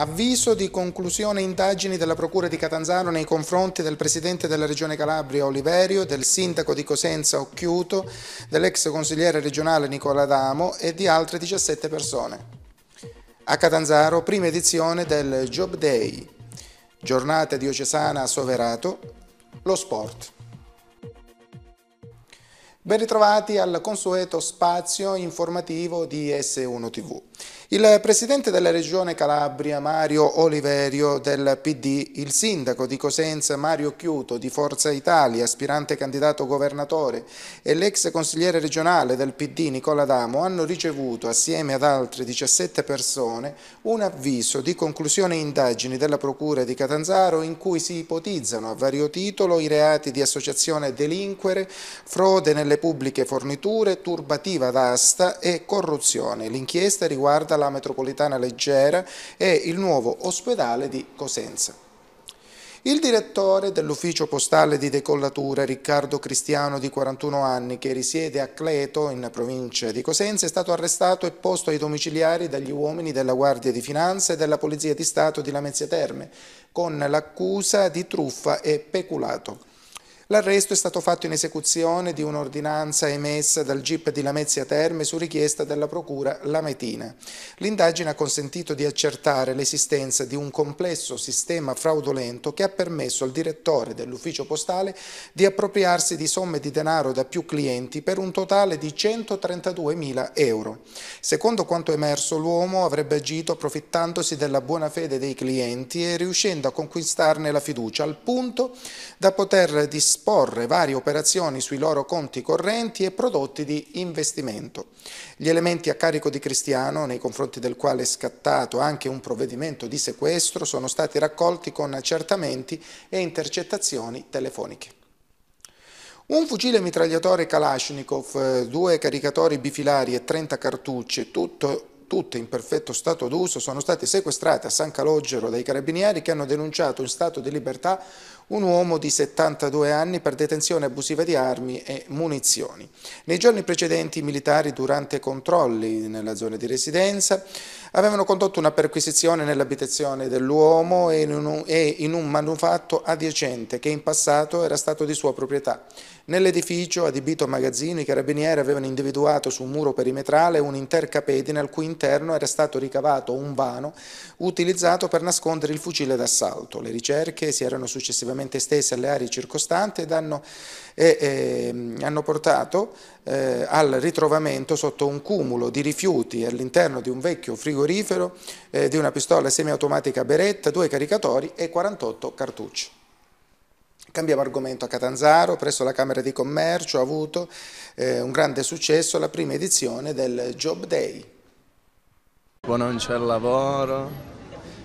Avviso di conclusione indagini della Procura di Catanzaro nei confronti del Presidente della Regione Calabria Oliverio, del Sindaco di Cosenza Occhiuto, dell'ex consigliere regionale Nicola Damo e di altre 17 persone. A Catanzaro, prima edizione del Job Day, giornata diocesana a Soverato, lo sport. Ben ritrovati al consueto spazio informativo di S1 TV. Il presidente della regione Calabria Mario Oliverio del PD, il sindaco di Cosenza Mario Chiuto di Forza Italia, aspirante candidato governatore e l'ex consigliere regionale del PD Nicola Damo hanno ricevuto assieme ad altre 17 persone un avviso di conclusione indagini della Procura di Catanzaro in cui si ipotizzano a vario titolo i reati di associazione delinquere, frode nelle pubbliche forniture, turbativa d'asta e corruzione. L'inchiesta riguarda la metropolitana leggera e il nuovo ospedale di Cosenza. Il direttore dell'ufficio postale di decollatura, Riccardo Cristiano, di 41 anni, che risiede a Cleto, in provincia di Cosenza, è stato arrestato e posto ai domiciliari dagli uomini della Guardia di Finanza e della Polizia di Stato di Lamezia Terme, con l'accusa di truffa e peculato. L'arresto è stato fatto in esecuzione di un'ordinanza emessa dal GIP di Lamezia Terme su richiesta della Procura Lametina. L'indagine ha consentito di accertare l'esistenza di un complesso sistema fraudolento che ha permesso al direttore dell'ufficio postale di appropriarsi di somme di denaro da più clienti per un totale di 132.000 euro. Secondo quanto emerso, l'uomo avrebbe agito approfittandosi della buona fede dei clienti e riuscendo a conquistarne la fiducia al punto da poter disporre disporre varie operazioni sui loro conti correnti e prodotti di investimento. Gli elementi a carico di Cristiano, nei confronti del quale è scattato anche un provvedimento di sequestro, sono stati raccolti con accertamenti e intercettazioni telefoniche. Un fucile mitragliatore Kalashnikov, due caricatori bifilari e 30 cartucce, tutto tutte in perfetto stato d'uso, sono state sequestrate a San Calogero dai carabinieri che hanno denunciato in stato di libertà un uomo di 72 anni per detenzione abusiva di armi e munizioni. Nei giorni precedenti i militari durante controlli nella zona di residenza avevano condotto una perquisizione nell'abitazione dell'uomo e in un manufatto adiacente che in passato era stato di sua proprietà. Nell'edificio adibito a magazzino i carabinieri avevano individuato su un muro perimetrale un intercapedine al cui interno era stato ricavato un vano utilizzato per nascondere il fucile d'assalto. Le ricerche si erano successivamente estese alle aree circostanti ed hanno, e, e, hanno portato eh, al ritrovamento sotto un cumulo di rifiuti all'interno di un vecchio frigorifero eh, di una pistola semiautomatica Beretta, due caricatori e 48 cartucce. Cambiamo argomento a Catanzaro, presso la Camera di Commercio ha avuto eh, un grande successo la prima edizione del Job Day. Non c'è lavoro,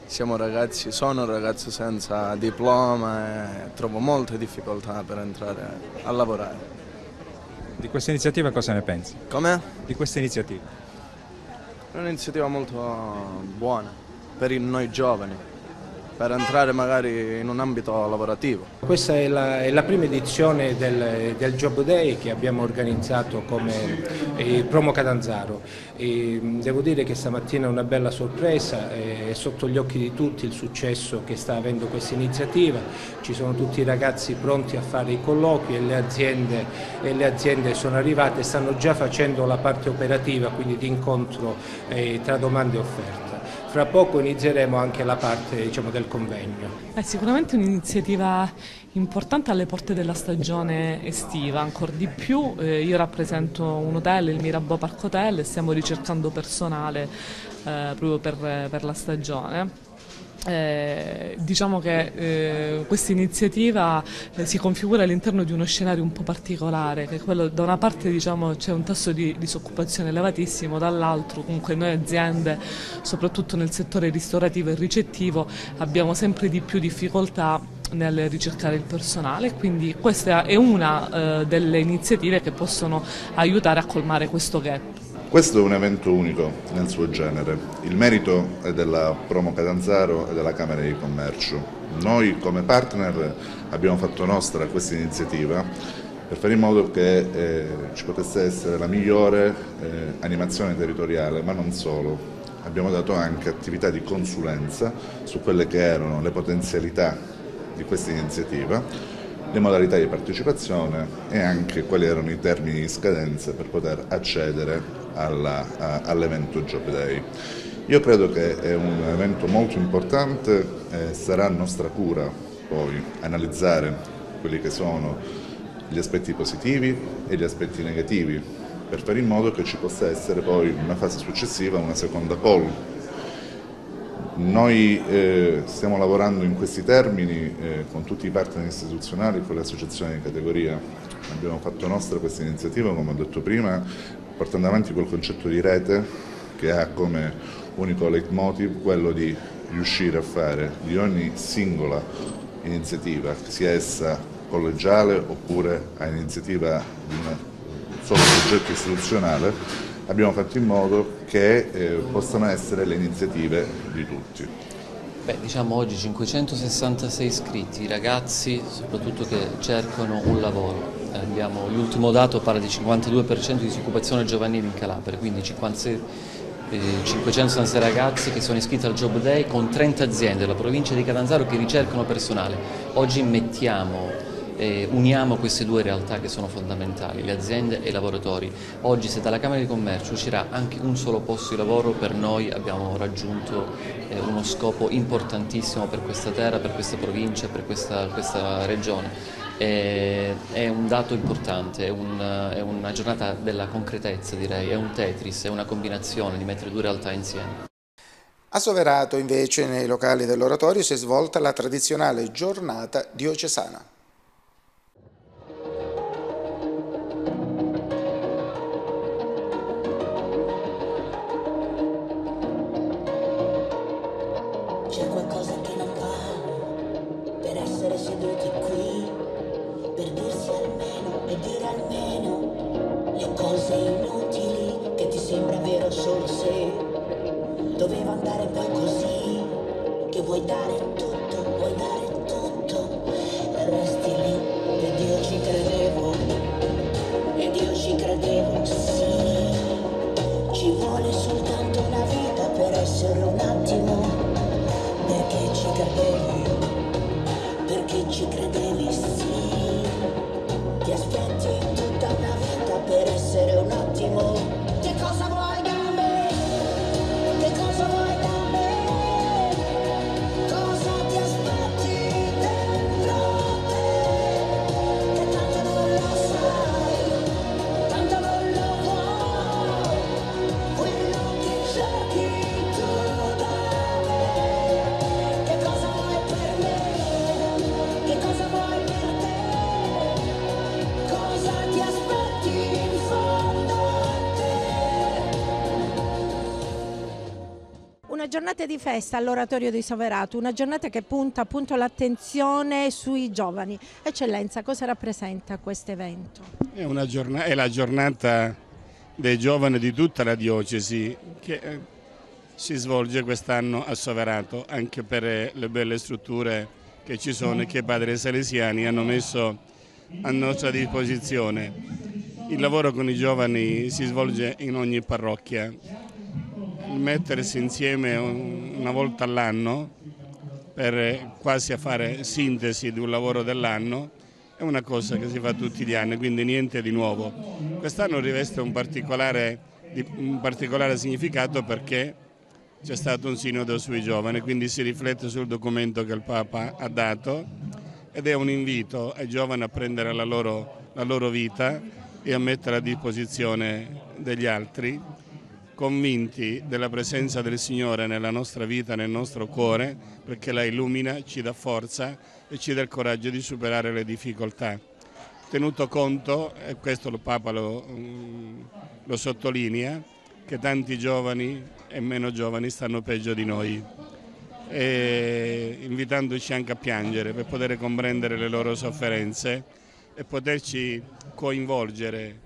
siamo ragazzi, sono un ragazzo senza diploma e trovo molte difficoltà per entrare a lavorare. Di questa iniziativa cosa ne pensi? Come? Di questa iniziativa? È un'iniziativa molto buona per noi giovani per entrare magari in un ambito lavorativo. Questa è la, è la prima edizione del, del, Job Day che abbiamo organizzato come eh, Promo Catanzaro. E devo dire che stamattina è una bella sorpresa, è sotto gli occhi di tutti il successo che sta avendo questa iniziativa, ci sono tutti i ragazzi pronti a fare i colloqui e le aziende, e le aziende sono arrivate e stanno già facendo la parte operativa, quindi di incontro eh, tra domande e offerte. Fra poco inizieremo anche la parte diciamo, del convegno. È sicuramente un'iniziativa importante alle porte della stagione estiva, ancora di più eh, io rappresento un hotel, il Mirabeau Park Hotel e stiamo ricercando personale eh, proprio per, per la stagione eh, diciamo che eh, questa iniziativa eh, si configura all'interno di uno scenario un po' particolare, che quello, da una parte diciamo, c'è un tasso di disoccupazione elevatissimo, dall'altro comunque noi aziende, soprattutto nel settore ristorativo e ricettivo, abbiamo sempre di più difficoltà nel ricercare il personale, quindi questa è una eh, delle iniziative che possono aiutare a colmare questo gap. Questo è un evento unico nel suo genere. Il merito è della Promo Catanzaro e della Camera di Commercio. Noi come partner abbiamo fatto nostra questa iniziativa per fare in modo che eh, ci potesse essere la migliore eh, animazione territoriale, ma non solo, abbiamo dato anche attività di consulenza su quelle che erano le potenzialità di questa iniziativa, le modalità di partecipazione e anche quali erano i termini di scadenza per poter accedere all'evento Job Day. Io credo che è un evento molto importante e sarà nostra cura poi analizzare quelli che sono gli aspetti positivi e gli aspetti negativi per fare in modo che ci possa essere poi in una fase successiva una seconda poll. Noi eh, stiamo lavorando in questi termini eh, con tutti i partner istituzionali, con le associazioni di categoria. Abbiamo fatto nostra questa iniziativa, come ho detto prima, portando avanti quel concetto di rete che ha come unico leitmotiv quello di riuscire a fare di ogni singola iniziativa, sia essa collegiale oppure a iniziativa di un solo progetto istituzionale, abbiamo fatto in modo che eh, possano essere le iniziative di tutti. Beh, diciamo oggi 566 iscritti, ragazzi soprattutto che cercano un lavoro. Abbiamo, l'ultimo dato parla di 52% di disoccupazione giovanile in Calabria, quindi 56 566 ragazzi che sono iscritti al Job Day con 30 aziende della provincia di Catanzaro che ricercano personale. Oggi mettiamo, eh, uniamo queste due realtà che sono fondamentali, le aziende e i lavoratori. Oggi se dalla Camera di Commercio uscirà anche un solo posto di lavoro, per noi abbiamo raggiunto eh, uno scopo importantissimo per questa terra, per questa provincia, per questa, questa regione è un dato importante, è, un, è, una giornata della concretezza direi, è un Tetris, è una combinazione di mettere due realtà insieme. A Soverato invece nei locali dell'oratorio si è svolta la tradizionale giornata diocesana. Giornata di festa all'oratorio di Soverato, una giornata che punta appunto l'attenzione sui giovani. Eccellenza, cosa rappresenta questo evento? È, è, la giornata dei giovani di tutta la diocesi che eh, si svolge quest'anno a Soverato, anche per eh, le belle strutture che ci sono e che i padri salesiani hanno messo a nostra disposizione. Il lavoro con i giovani si svolge in ogni parrocchia mettersi insieme una volta all'anno per quasi fare sintesi di un lavoro dell'anno è una cosa che si fa tutti gli anni, quindi niente di nuovo. Quest'anno riveste un particolare, un particolare significato perché c'è stato un sinodo sui giovani, quindi si riflette sul documento che il Papa ha dato ed è un invito ai giovani a prendere la loro, la loro vita e a mettere a disposizione degli altri convinti della presenza del Signore nella nostra vita, nel nostro cuore, perché la illumina, ci dà forza e ci dà il coraggio di superare le difficoltà. Tenuto conto, e questo il Papa lo, mm, lo sottolinea, che tanti giovani e meno giovani stanno peggio di noi, invitandoci anche a piangere per poter comprendere le loro sofferenze e poterci coinvolgere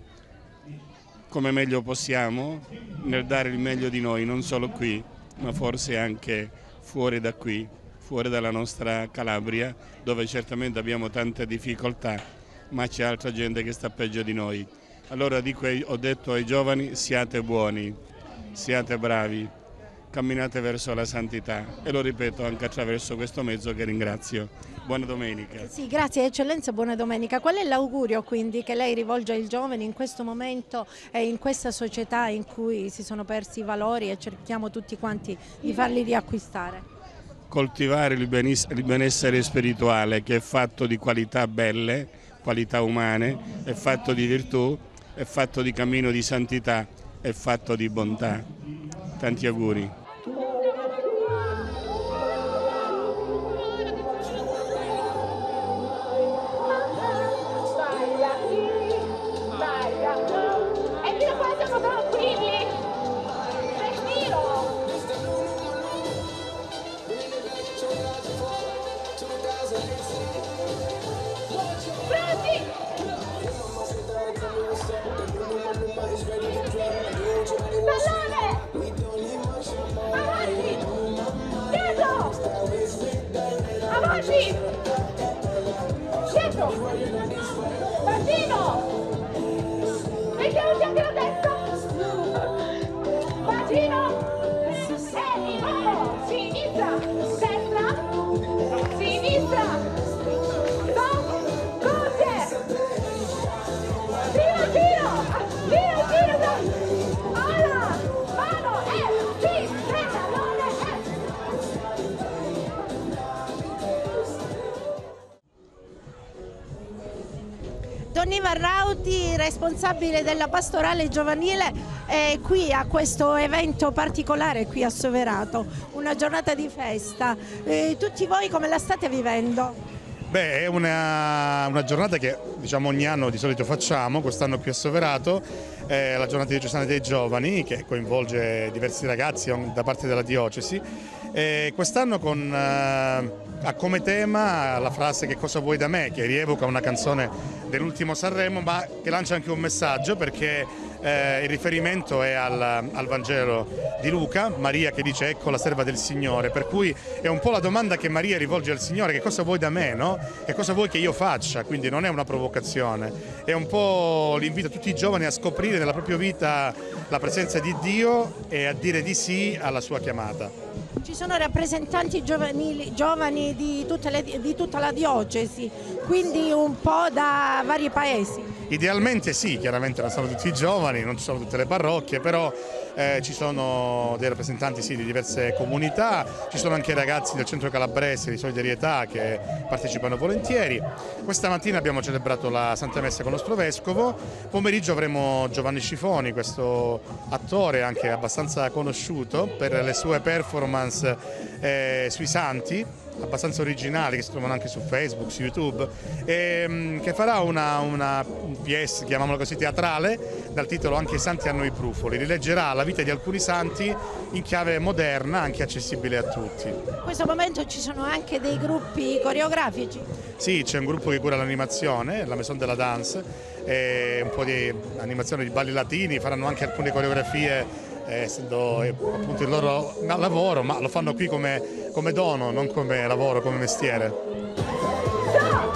come meglio possiamo nel dare il meglio di noi, non solo qui, ma forse anche fuori da qui, fuori dalla nostra Calabria, dove certamente abbiamo tante difficoltà, ma c'è altra gente che sta peggio di noi. Allora dico, ho detto ai giovani siate buoni, siate bravi, camminate verso la santità e lo ripeto anche attraverso questo mezzo che ringrazio. Buona domenica. Sì, grazie eccellenza, buona domenica. Qual è l'augurio quindi che lei rivolge ai giovani in questo momento e in questa società in cui si sono persi i valori e cerchiamo tutti quanti di farli riacquistare? Coltivare il benessere spirituale che è fatto di qualità belle, qualità umane, è fatto di virtù, è fatto di cammino di santità, è fatto di bontà. Tanti auguri. Donny Varrauti, responsabile della pastorale giovanile, è qui a questo evento particolare qui a Soverato, una giornata di festa. Eh, tutti voi come la state vivendo? Beh, è una, una giornata che diciamo, ogni anno di solito facciamo, quest'anno qui a Soverato, è la giornata diocesana dei giovani che coinvolge diversi ragazzi da parte della diocesi. E quest'anno con, eh, ha come tema la frase che cosa vuoi da me, che rievoca una canzone dell'ultimo Sanremo, ma che lancia anche un messaggio perché eh, il riferimento è al, al, Vangelo di Luca, Maria che dice ecco la serva del Signore, per cui è un po' la domanda che Maria rivolge al Signore, che cosa vuoi da me, no? Che cosa vuoi che io faccia? Quindi non è una provocazione, è un po' l'invito a tutti i giovani a scoprire nella propria vita la presenza di Dio e a dire di sì alla sua chiamata. Ci sono rappresentanti giovanili, giovani di, le, di tutta la diocesi, quindi un po' da vari paesi. Idealmente sì, chiaramente non sono tutti giovani, non ci sono tutte le parrocchie, però eh, ci sono dei rappresentanti sì, di diverse comunità, ci sono anche ragazzi del centro calabrese di solidarietà che partecipano volentieri. Questa mattina abbiamo celebrato la Santa Messa con il nostro Vescovo, pomeriggio avremo Giovanni Scifoni, questo attore anche abbastanza conosciuto per le sue performance eh, sui santi, abbastanza originali che si trovano anche su Facebook, su YouTube, e, che farà una, una pièce, chiamiamola così, teatrale dal titolo Anche i santi hanno i brufoli. Rileggerà la vita di alcuni santi in chiave moderna, anche accessibile a tutti. In questo momento ci sono anche dei gruppi coreografici? Sì, c'è un gruppo che cura l'animazione, la Maison de la Dance, e un po' di animazione di balli latini, faranno anche alcune coreografie essendo appunto il loro lavoro, ma lo fanno qui come, come dono, non come lavoro, come mestiere.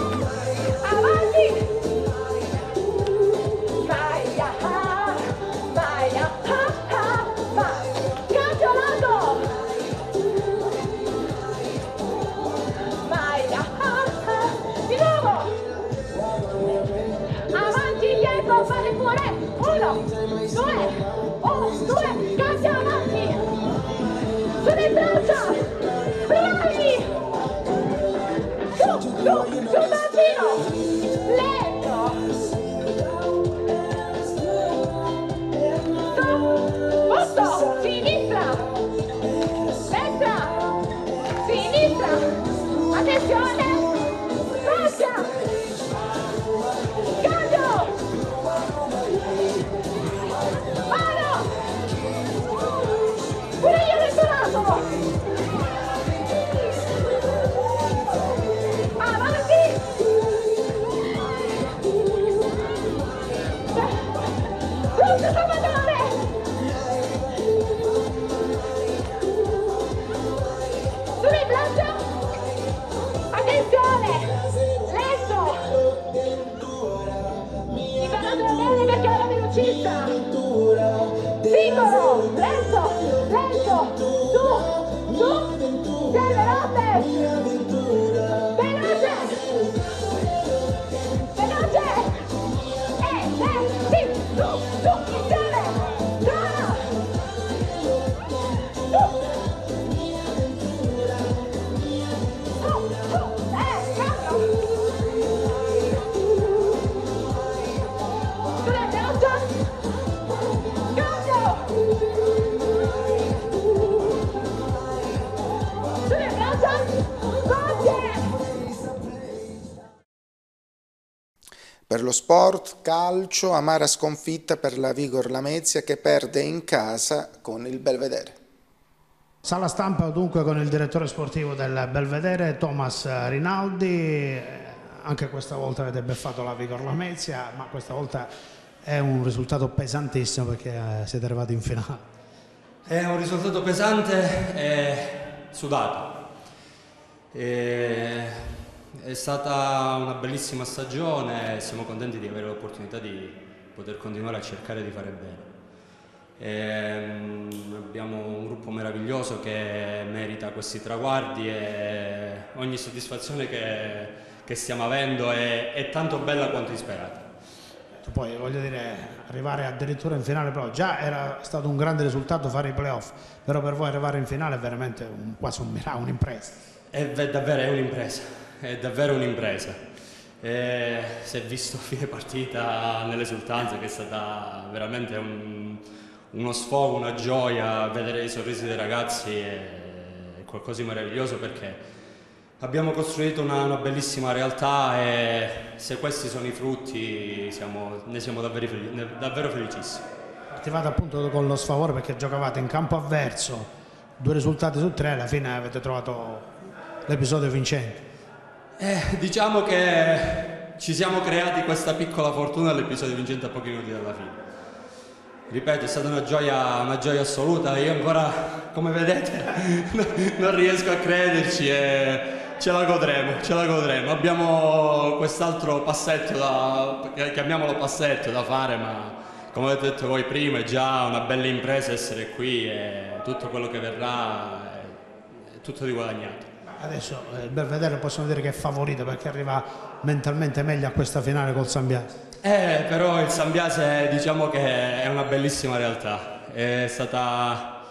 não, não, não. Lo sport, calcio, amara sconfitta per la Vigor Lamezia che perde in casa con il Belvedere. Sala stampa dunque con il direttore sportivo del Belvedere, Thomas Rinaldi. Anche questa volta avete beffato la Vigor Lamezia, ma questa volta è un risultato pesantissimo perché eh, siete arrivati in finale. È un risultato pesante e sudato. E è stata una bellissima stagione e siamo contenti di avere l'opportunità di poter continuare a cercare di fare bene. E, um, abbiamo un gruppo meraviglioso che merita questi traguardi e ogni soddisfazione che, che stiamo avendo è, è, tanto bella quanto insperata. Poi voglio dire, arrivare addirittura in finale, però già era stato un grande risultato fare i playoff, però per voi arrivare in finale è veramente un, quasi un miracolo, un'impresa. È davvero è un'impresa, è davvero un'impresa. E si è visto a fine partita nell'esultanza che è stata veramente un, uno sfogo, una gioia, vedere i sorrisi dei ragazzi è qualcosa di meraviglioso perché abbiamo costruito una, una bellissima realtà e se questi sono i frutti siamo, ne siamo davvero, davvero felicissimi. Partivate appunto con lo sfavore perché giocavate in campo avverso, due risultati su tre, alla fine avete trovato l'episodio vincente. Eh, diciamo che ci siamo creati questa piccola fortuna all'episodio vincente a pochi minuti dalla fine. Ripeto è stata una gioia, una gioia assoluta. Io ancora come vedete non riesco a crederci e ce la godremo ce la godremo. Abbiamo quest'altro passetto da chiamiamolo passetto da fare ma come avete detto voi prima è già una bella impresa essere qui e tutto quello che verrà è tutto di guadagnato adesso eh, il Belvedere possiamo dire che è favorito perché arriva mentalmente meglio a questa finale col Sambiase eh, però il Sambiase diciamo che è una bellissima realtà, è stata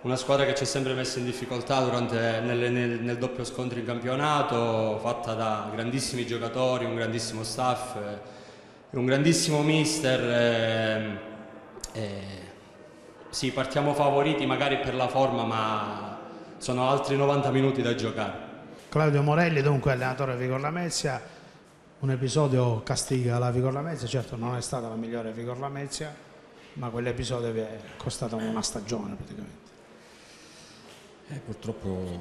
una squadra che ci ha sempre messo in difficoltà durante, nel, nel, nel, doppio scontro in campionato, fatta da grandissimi giocatori, un grandissimo staff, eh, un grandissimo mister. Eh, eh, sì, partiamo favoriti magari per la forma, ma sono altri 90 minuti da giocare. Claudio Morelli, dunque allenatore Vigor Lamezia, un episodio castiga la Vigor Lamezia, certo non è stata la migliore Vigor Lamezia, ma quell'episodio vi è costato una stagione praticamente. Eh, purtroppo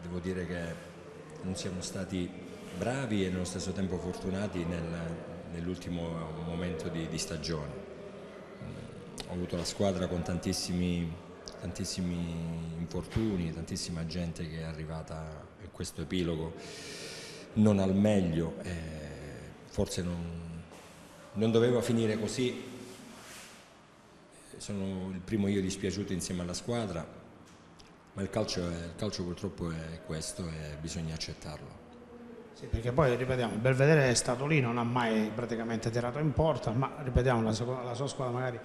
devo dire che non siamo stati bravi e nello stesso tempo fortunati nel, nell'ultimo momento di, di stagione. Ho avuto la squadra con tantissimi, tantissimi infortuni, tantissima gente che è arrivata in questo epilogo non al meglio, eh, forse non, non, doveva finire così, sono il primo io dispiaciuto insieme alla squadra, ma il calcio, è, il calcio purtroppo è questo e bisogna accettarlo. Sì, perché poi ripetiamo, Belvedere è stato lì, non ha mai praticamente tirato in porta, ma ripetiamo, la la sua squadra magari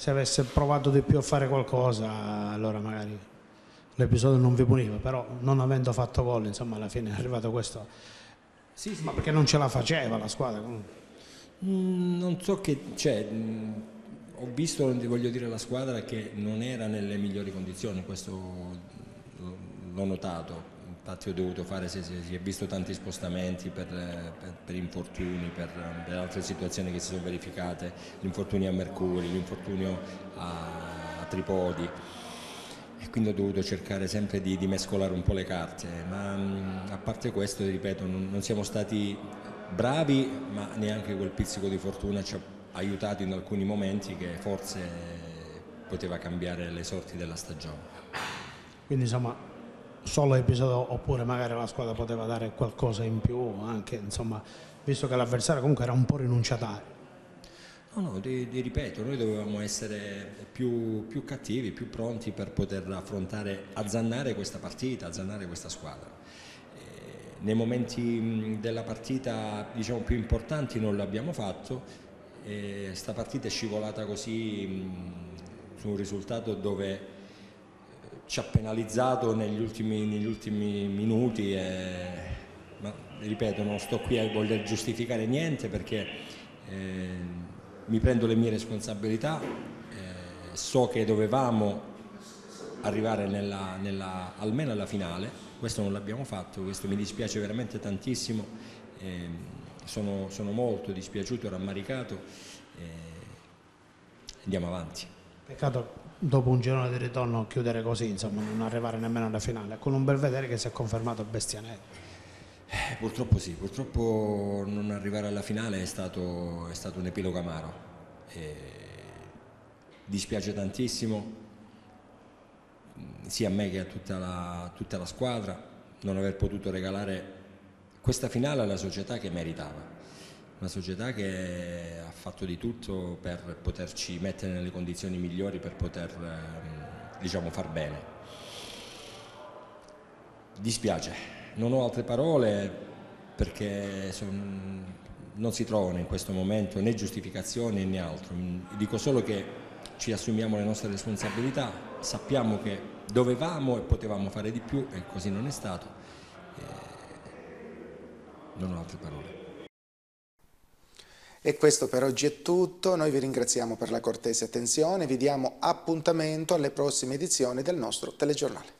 se avesse provato di più a fare qualcosa, allora magari l'episodio non vi puniva, però non avendo fatto gol, insomma alla fine è arrivato questo sì, sì. Ma perché non ce la faceva la squadra? Mm, non so che, cioè, mm, ho visto, voglio dire, la squadra che non era nelle migliori condizioni, questo l'ho notato. Infatti ho dovuto fare, si, si è visto tanti spostamenti per, per, per infortuni, per, per, altre situazioni che si sono verificate, l'infortunio a Mercuri, l'infortunio a, a Tripodi e quindi ho dovuto cercare sempre di, di mescolare un po' le carte, ma a parte questo, ripeto, non, non, siamo stati bravi, ma neanche quel pizzico di fortuna ci ha aiutato in alcuni momenti che forse poteva cambiare le sorti della stagione. Quindi insomma, solo episodio oppure magari la squadra poteva dare qualcosa in più, anche insomma, visto che l'avversario comunque era un po' rinunciatario. No, no, ti, ti, ripeto, noi dovevamo essere più, più, cattivi, più pronti per poter affrontare, azzannare questa partita, azzannare questa squadra. Eh, nei momenti della partita diciamo, più importanti non l'abbiamo fatto, e sta partita è scivolata così mh, su un risultato dove ci ha penalizzato negli ultimi, negli ultimi minuti, e, ma ripeto, non sto qui a voler giustificare niente perché... Eh, mi prendo le mie responsabilità, eh, so che dovevamo arrivare nella, nella, almeno alla finale, questo non l'abbiamo fatto, questo mi dispiace veramente tantissimo, eh, sono, sono molto dispiaciuto, rammaricato, eh, andiamo avanti. Peccato dopo un girone di ritorno chiudere così, insomma, non arrivare nemmeno alla finale, con un bel vedere che si è confermato bestianello. Eh, purtroppo sì, purtroppo non arrivare alla finale è stato, è stato un epilogo amaro. E dispiace tantissimo, sia a me che a tutta la, tutta la squadra, non aver potuto regalare questa finale alla società che meritava. Una società che ha fatto di tutto per poterci mettere nelle condizioni migliori per poter ehm, diciamo, far bene. Dispiace, non ho altre parole perché son, non si trovano in questo momento né giustificazioni né altro. Dico solo che ci assumiamo le nostre responsabilità, sappiamo che dovevamo e potevamo fare di più e così non è stato. non ho altre parole. E questo per oggi è tutto, noi vi ringraziamo per la cortese attenzione, vi diamo appuntamento alle prossime edizioni del nostro telegiornale.